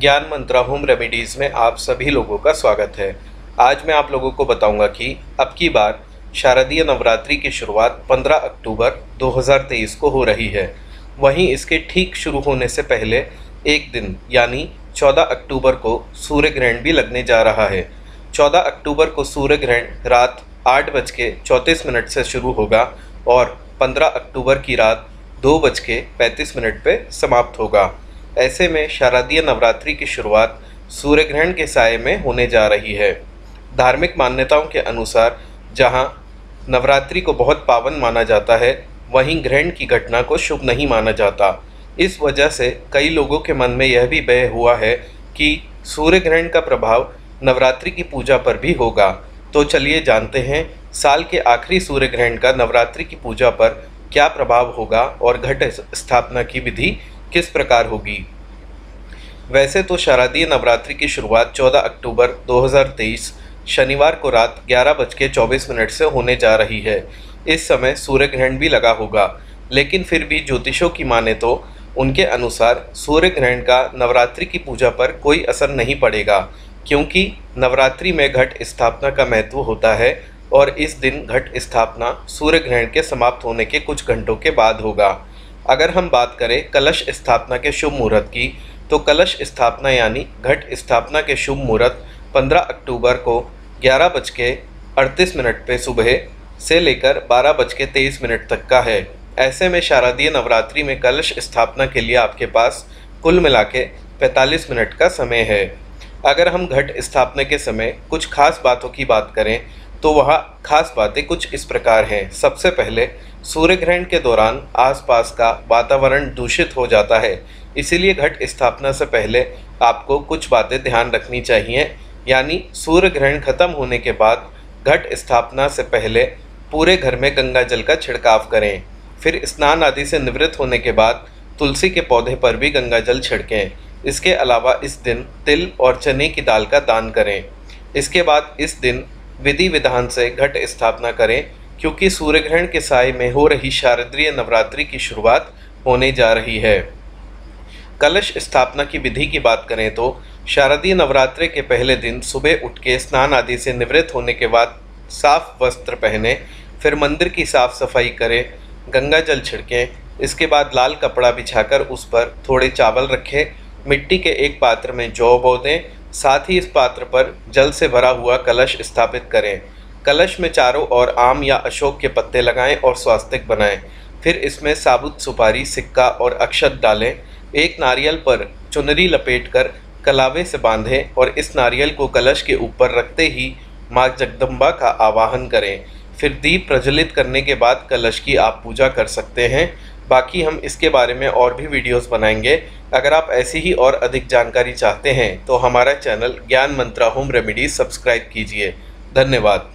ज्ञान मंत्रा home remedies में आप सभी लोगों का स्वागत है। आज मैं आप लोगों को बताऊँगा कि अब की बार शारदीय नवरात्रि की शुरुआत 15 अक्टूबर 2023 को हो रही है। वहीं इसके ठीक शुरू होने से पहले एक दिन, यानी 14 अक्टूबर को सूर्य ग्रहण भी लगने जा रहा है। 14 अक्टूबर को सूर्य ग्रहण रात आठ बज के चौंतीस मिनट से शुरू होगा और 15 अक्टूबर की रात दो बज के पैंतीस मिनट पर समाप्त होगा। ऐसे में शारदीय नवरात्रि की शुरुआत सूर्य ग्रहण के साय में होने जा रही है। धार्मिक मान्यताओं के अनुसार जहाँ नवरात्रि को बहुत पावन माना जाता है, वहीं ग्रहण की घटना को शुभ नहीं माना जाता। इस वजह से कई लोगों के मन में यह भी बह हुआ है कि सूर्य ग्रहण का प्रभाव नवरात्रि की पूजा पर भी होगा। तो चलिए जानते हैं, साल के आखिरी सूर्य ग्रहण का नवरात्रि की पूजा पर क्या प्रभाव होगा और घट स्थापना की विधि किस प्रकार होगी? वैसे तो शारदीय नवरात्रि की शुरुआत 14 अक्टूबर 2023 शनिवार को रात ग्यारह बज के चौबीस मिनट से होने जा रही है। इस समय सूर्य ग्रहण भी लगा होगा, लेकिन फिर भी ज्योतिषों की माने तो उनके अनुसार सूर्य ग्रहण का नवरात्रि की पूजा पर कोई असर नहीं पड़ेगा, क्योंकि नवरात्रि में घट स्थापना का महत्व होता है और इस दिन घट स्थापना सूर्य ग्रहण के समाप्त होने के कुछ घंटों के बाद होगा। अगर हम बात करें कलश स्थापना के शुभ मुहूर्त की तो कलश स्थापना यानी घट स्थापना के शुभ मुहूर्त 15 अक्टूबर को ग्यारह बज के अड़तीस मिनट पर सुबह से लेकर बारह बज के तेईस मिनट तक का है। ऐसे में शारदीय नवरात्रि में कलश स्थापना के लिए आपके पास कुल मिला के पैंतालीस मिनट का समय है। अगर हम घट स्थापना के समय कुछ खास बातों की बात करें तो वह खास बातें कुछ इस प्रकार हैं। सबसे पहले सूर्य ग्रहण के दौरान आसपास का वातावरण दूषित हो जाता है। इसीलिए घट स्थापना से पहले आपको कुछ बातें ध्यान रखनी चाहिए। यानी सूर्य ग्रहण खत्म होने के बाद घट स्थापना से पहले पूरे घर में गंगा जल का छिड़काव करें। फिर स्नान आदि से निवृत्त होने के बाद तुलसी के पौधे पर भी गंगा जल छिड़कें। इसके अलावा इस दिन तिल और चने की दाल का दान करें। इसके बाद इस दिन विधि विधान से घट स्थापना करें, क्योंकि सूर्य ग्रहण के साय में हो रही शारदीय नवरात्रि की शुरुआत होने जा रही है। कलश स्थापना की विधि की बात करें तो शारदीय नवरात्रि के पहले दिन सुबह उठ के स्नान आदि से निवृत्त होने के बाद साफ़ वस्त्र पहने, फिर मंदिर की साफ़ सफ़ाई करें, गंगा जल छिड़कें, इसके बाद लाल कपड़ा बिछाकर उस पर थोड़े चावल रखें, मिट्टी के एक पात्र में जौ बो दें साथ ही इस पात्र पर जल से भरा हुआ कलश स्थापित करें। कलश में चारों ओर आम या अशोक के पत्ते लगाएँ और स्वास्तिक बनाएँ। फिर इसमें साबुत सुपारी, सिक्का और अक्षत डालें। एक नारियल पर चुनरी लपेटकर कलावे से बांधें और इस नारियल को कलश के ऊपर रखते ही माँ जगदम्बा का आवाहन करें। फिर दीप प्रज्वलित करने के बाद कलश की आप पूजा कर सकते हैं। बाकी हम इसके बारे में और भी वीडियोस बनाएँगे। अगर आप ऐसी ही और अधिक जानकारी चाहते हैं तो हमारा चैनल ज्ञान मंत्रा होम रेमेडीज सब्सक्राइब कीजिए। धन्यवाद।